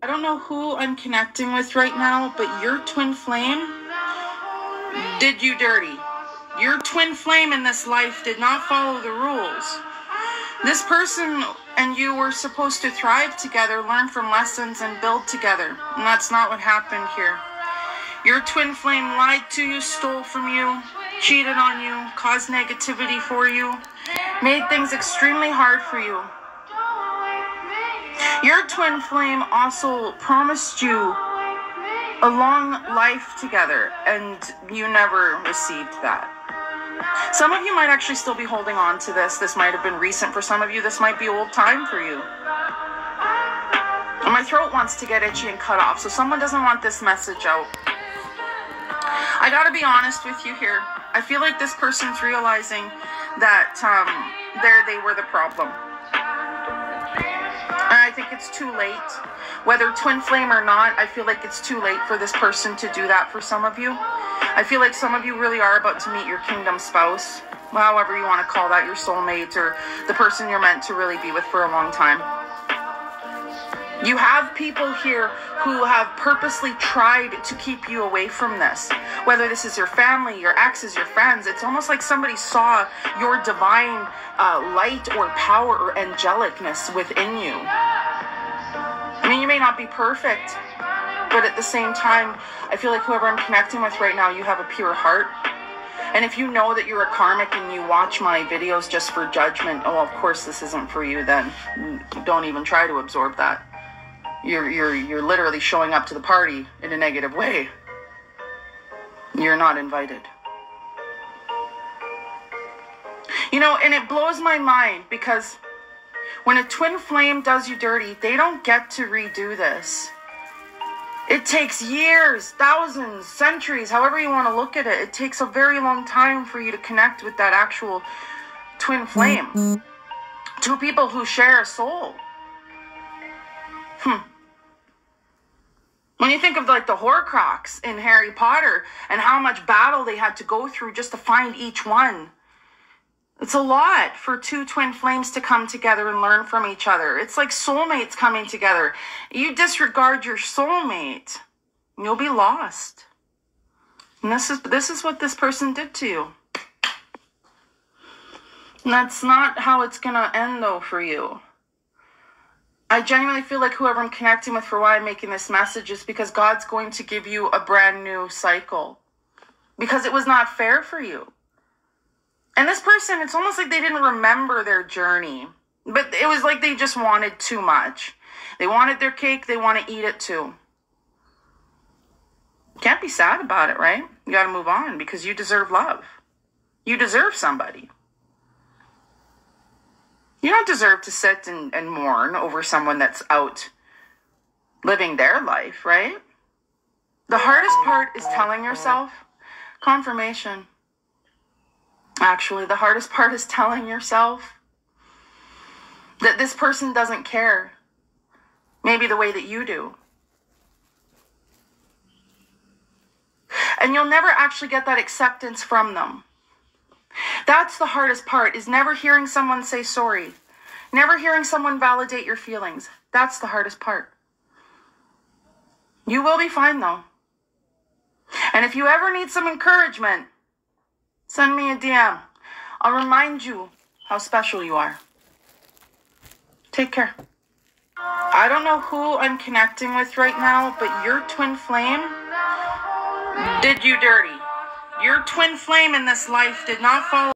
I don't know who I'm connecting with right now, but your twin flame did you dirty. Your twin flame in this life did not follow the rules. This person and you were supposed to thrive together, learn from lessons, and build together. And that's not what happened here. Your twin flame lied to you, stole from you, cheated on you, caused negativity for you, made things extremely hard for you. Your twin flame also promised you a long life together, and you never received that. Some of you might actually still be holding on to this. This might have been recent for some of you. This might be old time for you. My throat wants to get itchy and cut off, so someone doesn't want this message out. I gotta be honest with you here. I feel like this person's realizing that um, there they were the problem. Think it's too late. Whether twin flame or not, I feel like it's too late for this person to do that for some of you. I feel like some of you really are about to meet your kingdom spouse, however you want to call that, your soulmate, or the person you're meant to really be with for a long time. You have people here who have purposely tried to keep you away from this. Whether this is your family, your exes, your friends, it's almost like somebody saw your divine uh, light or power or angelicness within you may not be perfect, but at the same time, I feel like whoever I'm connecting with right now, you have a pure heart. And if you know that you're a karmic and you watch my videos just for judgment, oh, of course this isn't for you, then don't even try to absorb that. You're, you're, you're literally showing up to the party in a negative way. You're not invited. You know, and it blows my mind because when a twin flame does you dirty, they don't get to redo this. It takes years, thousands, centuries, however you want to look at it. It takes a very long time for you to connect with that actual twin flame. Mm-hmm. Two people who share a soul. Hmm. When you think of like the Horcrux in Harry Potter and how much battle they had to go through just to find each one, it's a lot for two twin flames to come together and learn from each other. It's like soulmates coming together. You disregard your soulmate, you'll be lost. And this is this is what this person did to you. And that's not how it's gonna end though for you. I genuinely feel like whoever I'm connecting with for why I'm making this message is because God's going to give you a brand new cycle. Because it was not fair for you. And this person, it's almost like they didn't remember their journey. But it was like they just wanted too much. They wanted their cake, they want to eat it too. Can't be sad about it, right? You got to move on because you deserve love. You deserve somebody. You don't deserve to sit and, and mourn over someone that's out living their life, right? The hardest part is telling yourself confirmation. Actually, the hardest part is telling yourself that this person doesn't care. Maybe the way that you do. And you'll never actually get that acceptance from them. That's the hardest part is never hearing someone say sorry. Never hearing someone validate your feelings. That's the hardest part. You will be fine though. And if you ever need some encouragement, send me a DM. I'll remind you how special you are. Take care. I don't know who I'm connecting with right now, but your twin flame did you dirty. Your twin flame in this life did not follow.